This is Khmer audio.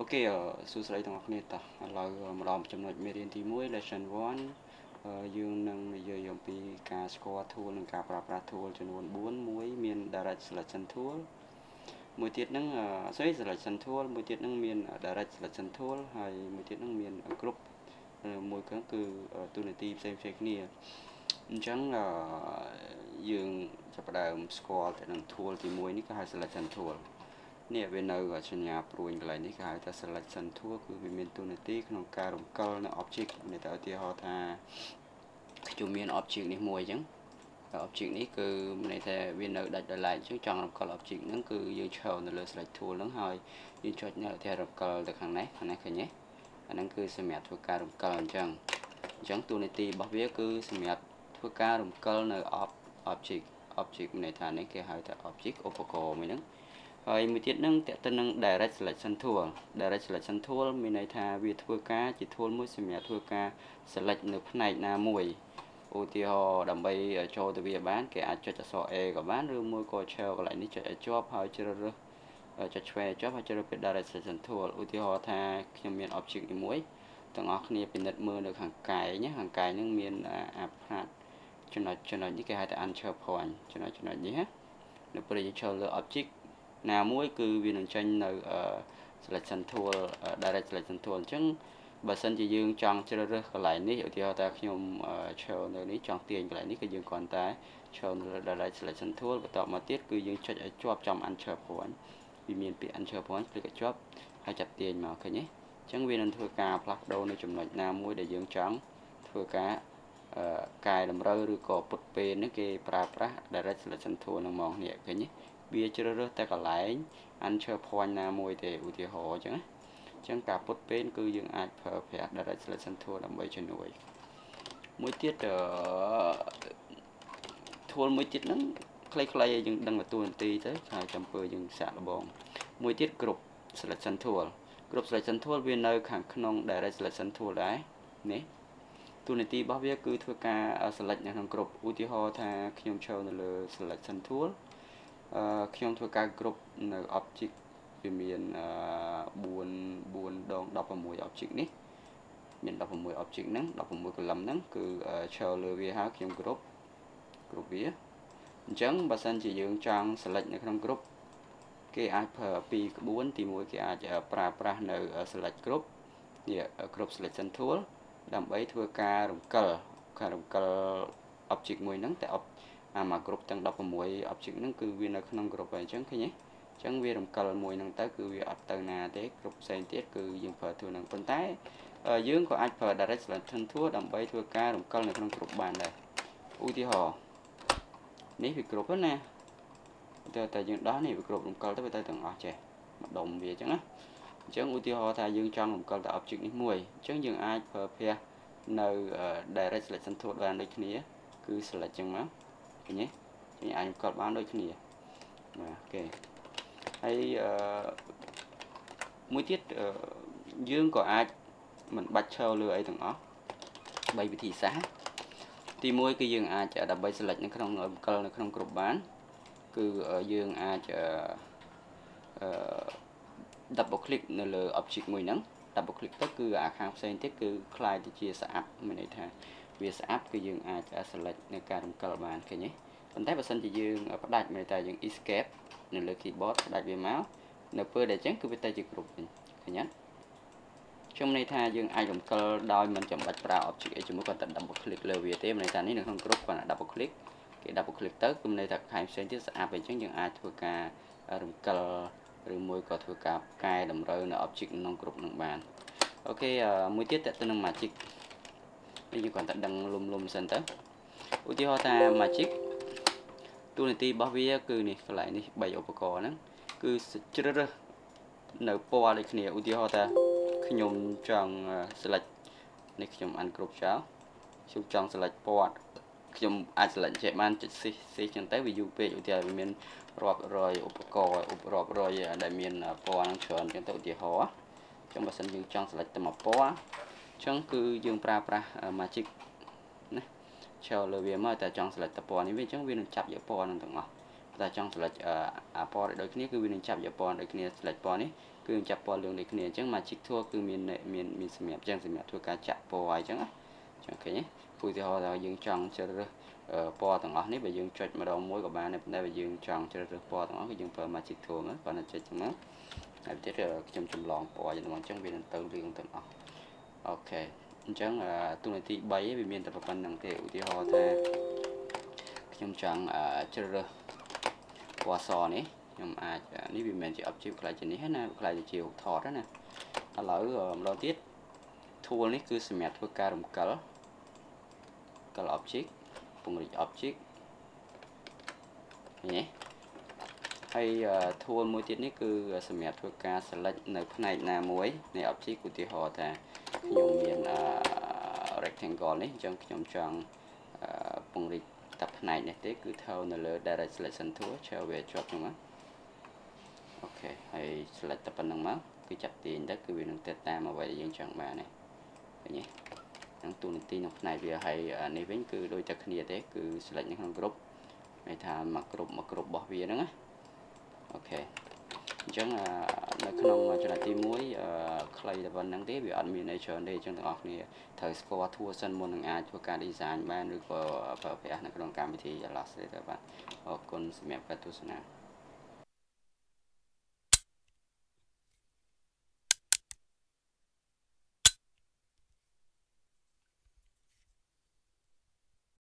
អូខេសួស្តីទាំងអស់គ្នាតោះឥឡូវមកដល់ចំណុចមេរៀនទី1 lesson 1យើងនឹងនិយាយអំពីការស្គាល់ tool និងការប្រើប្រាស់ tool ចំនួន4មួយមាន direct selection tool មួយទៀតហ្នឹងស្អី selection tool មួយទៀតហ្នឹងមាន direct selection tool ហើយមួយទៀតហ្នឹងមាន group មួយគឺគឺទូនាទីផ្សេងផ្សេងគ្នាអញ្ចឹងយើងចាប់ផ្ដើមស្គាល់ទៅនឹង tool ទី1នេះគេហៅ selection tool នេះវានៅសញ្ញាព្រួញកន្លែងនេះគេហៅថា selection tool គឺវាមានទូនាទីក្នុងការរំកិលនៅ object នេះទៅឧទាហរណ៍ថាខ្ញុំមាន object នេះមួយអញ្ចឹង object នេះគឺមានន័យថាវានៅដាច់ដោយឡែកអញ្ចឹងចង់រំកិល object ហ្នឹងគឺយើងឈរនៅលើ select tool ហ្នឹងហើយយើងចុចនៅឧទាហរណ៍រំកិលទៅខាងនេះខាងនេះឃើញទេអាហ្នឹងគឺសម្រាប់ធ្វើការរំកិលអញ្ចឹងអញ្ចឹងទូនាទីរបស់វាគឺសម្រាប់ធ្វើការរំកិលនៅ object object មានន័យថានេះគេហៅថា object ឧបករណ៍មួយហ្នឹង ហើយមួយទៀតនឹងតទៅនឹង direct selection tool direct selection tool មានន័យថាវាធ្វើការជា tool មួយសម្រាប់ធ្វើការ select នៅផ្នែកណាមួយឧទាហរណ៍ដើម្បីចូលទៅវាបានគេអាចចុចអក្សរ A ក៏បានឬមួយក៏ shell កន្លែងនេះចុចឲ្យជាប់ហើយជ្រើសរើសចុចឆ្វេងជាប់ហើយជ្រើសរើសពី direct selection tool ឧទាហរណ៍ថាខ្ញុំមាន object នេះមួយទាំងអស់គ្នាពិនិត្យមើលនៅខាងកាយណាខាងកាយនឹងមានអាផាតចំណុចចំណុចនេះគេហៅថា anchor point ចំណុចចំណុចនេះណានៅពេលយើងចូលលើ object ណាមួយគឺវានឹងចេញនៅ selection tool direct selection tool អញ្ចឹងបើសិនជាយើងចង់ជ្រើសរើសកន្លែងនេះឧទាហរណ៍ថាខ្ញុំឈើនៅនេះចង់ទាញកន្លែងនេះគឺយើងគ្រាន់តែឈើនៅ direct selection tool បន្ទាប់មកទៀតគឺយើងចុចឲ្យជាប់ចំ anchor point វាមានពាក្យ anchor point គ្លិកឲ្យជាប់ហើយចាប់ទាញមកឃើញទេអញ្ចឹងវានឹងធ្វើការផ្លាស់ប្ដូរនៅចំណុចណាមួយដែលយើងចង់ធ្វើការកាយតម្រូវឬក៏ពុតពេលនេះគេប្រើប្រាស់ direct selection tool នឹងមកនេះឃើញទេ វាជ្រើសរើសតែកន្លែង answer point ណាមួយទេឧទាហរណ៍អញ្ចឹងណាអញ្ចឹងការពុតពេនគឺយើងអាចប្រើប្រាស់ direct selection tool ដើម្បីជំនួយមួយទៀតអឺ tool មួយទៀតហ្នឹងខ្លីៗឲ្យយើងដឹងទៅនាទីទៅហើយចាំពើយើងសាកល្បងមួយទៀត group selection tool group selection tool វានៅខាងក្នុង direct selection tool ដែរនេះទូនាទីរបស់វាគឺធ្វើការ select នៅក្នុង group ឧទាហរណ៍ថាខ្ញុំចូលនៅលើ selection tool ខ្ញុំធ្វើការគ្រប់នៅ object វាមាន4 4ដង16 object នេះមាន16 object ហ្នឹង16 column ហ្នឹងគឺឈរលើវាហើយខ្ញុំគ្រប់គ្រប់វាអញ្ចឹងបើសិនជាយើងចង់ select នៅក្នុង group គេអាចប្រើពីរក្បួនទី1គេអាចប្រើប្រាស់នៅ select group នេះ group selection tool ដើម្បីធ្វើការរំកិលការរំកិល object មួយហ្នឹងតែ object អាមួយក្រុមទាំង16 object ហ្នឹងគឺវានៅក្នុងក្រុមហើយអញ្ចឹងឃើញទេអញ្ចឹងវារំកិលមួយហ្នឹងទៅគឺវាអត់ទៅណាទេគ្រប់ផ្សេងទៀតគឺយើងប្រើ tool ហ្នឹងប៉ុន្តែយើងក៏អាចប្រើ direct selection tool ដើម្បីធ្វើការរំកិលនៅក្នុងក្រុមបានដែរឧទាហរណ៍នេះវាគ្រប់ណាតែតែយើងដោះនេះវាគ្រប់រំកិលទៅវាទៅទាំងអស់ចេះម្ដុំវាអញ្ចឹងណាអញ្ចឹងឧទាហរណ៍ថាយើងចង់រំកិលតែ object នេះមួយអញ្ចឹងយើងអាចប្រើប្រាស់នៅ direct selection tool បានដូចគ្នាគឺ select អញ្ចឹងមក ឃើញទេចេញអាចកត់បានដូចគ្នាបាទអូខេហើយអឺមួយទៀតយើងក៏អាចមិនបាច់ឈរលើអីទាំងអស់3វិធីសាស្ត្រទី1គឺយើងអាចដើម្បី select នៅក្នុងកលនៅក្នុងក្រុមបាន គឺយើងអាចអឺ double click នៅលើ object មួយហ្នឹង double click ទៅគឺអាខាងផ្សេងទៀតគឺคล้ายទៅជាស្អាប់មានន័យថា វាស្អាប់គឺយើងអាច select នៅការរំកិលបានឃើញទេប៉ុន្តែបើសិនជាយើងផ្ដាច់មានតែយើង escape នៅលើ keyboard ផ្ដាច់វាមកនៅពេលដែលអញ្ចឹងគឺវាទៅជាគ្រប់វិញឃើញទេខ្ញុំន័យថាយើងអាចរំកិលដោយមិនចាំបាច់ប្រើ object អីជាមួយគាត់តែ double click លើវាទេមានន័យថានេះនៅក្នុងក្រុមគាត់ double click គេ double click ទៅគឺមានន័យថាខែផ្សេងទៀតស្អាប់អញ្ចឹងយើងអាចធ្វើការរំកិលឬមួយក៏ធ្វើការកែតម្រូវនៅ object ក្នុងក្រុមនឹងបានអូខេមួយទៀតតទៅនឹង magic នេះយើងគាត់តែដឹងលុំលុំសិនទៅឧទាហរណ៍ថា magic ទូនាទីរបស់វាគឺនេះកន្លែងនេះ3ឧបករណ៍ហ្នឹងគឺជ្រើសរើសនៅពណ៌ដូចគ្នាឧទាហរណ៍ថាខ្ញុំចង់ select នេះខ្ញុំអានគ្រប់ចោលខ្ញុំចង់ select ពណ៌ខ្ញុំអាច select ចេះបានចុចស៊ីស៊ីចឹងទៅវាយូរពេកឧទាហរណ៍វាមានរាប់រយឧបករណ៍ឧបរាប់រយដែលមានពណ៌ហ្នឹងច្រើនចឹងទៅឧទាហរណ៍ចឹងបើសិនយើងចង់ select តែមួយពណ៌ ចឹងគឺយើងប្រើប្រាស់ magic ណាចូលលើវាមកតែចង់ select តពណ៌នេះវាអញ្ចឹងវានឹងចាប់យកពណ៌នឹងទាំងអស់តែចង់ select អាពណ៌ដូចគ្នាគឺវានឹងចាប់យកពណ៌ដូចគ្នា select ពណ៌នេះគឺនឹងចាប់ពណ៌លឿងដូចគ្នាអញ្ចឹង Magic Tool គឺមានមានមានសម្រាប់អញ្ចឹងសម្រាប់ធ្វើការចាក់ពណ៌អញ្ចឹងណាចឹងឃើញទេឧទាហរណ៍ថាយើងចង់ជ្រើសរើសពណ៌ទាំងអស់នេះបើយើងចុចម្ដងមួយក៏បានដែរប៉ុន្តែបើយើងចង់ជ្រើសរើសពណ៌ទាំងអស់គឺយើងប្រើ Magic Tool ហ្នឹងបើចុចចឹងមកហើយទៀតខ្ញុំចម្លងពណ៌យ៉ាងហ្នឹងអញ្ចឹងវានឹងទៅរឿងទាំងអស់ អូខេអញ្ចឹងទូនាទី3វាមានតែប៉ុណ្្នឹងទេឧទាហរណ៍ថាខ្ញុំចង់ជ្រើសរើសពណ៌សនេះខ្ញុំអាចនេះវាមិនមែនជា object ខ្លាចជានេះណាខ្លាចជារូបថតណាឥឡូវម្ដងទៀត tool នេះគឺសម្រាប់ធ្វើការរំកិលកិល object ពង្រីក object នេះ ហើយ tool មួយទៀតនេះគឺសម្រាប់ធ្វើការ select នៅផ្នែកណាមួយនៃ object ឧទាហរណ៍ថាខ្ញុំមាន rectangle នេះអញ្ចឹងខ្ញុំចង់ពង្រីកតែផ្នែកនេះទេគឺធ្វើនៅលើ direct selection tool ឈើវាជាប់ហ្នឹងមកអូខេហើយ select តែប៉ុណ្្នឹងមកគឺចាប់ទាញទៅគឺវានឹងទៅតាមអ្វីដែលយើងចង់បាននេះឃើញទេហ្នឹងទូនាទីក្នុងផ្នែកវាហើយនេះវិញគឺដូចតែគ្នាទេគឺ select នៅក្នុង group មានថាមក group មក group របស់វាហ្នឹងណាអូ ខេអញ្ចឹងនៅក្នុងចំណុចទី1ខ្លីតែប៉ុណ្្នឹងទេវាអត់មានអីច្រើនទេអញ្ចឹងទាំងអស់គ្នាត្រូវស្គាល់ tool សិនមុននឹងអាចធ្វើការ design បានឬក៏ប្រើប្រាស់នៅក្នុងកម្មវិធី Illustrator បាទអរគុណសម្រាប់ការទស្សនា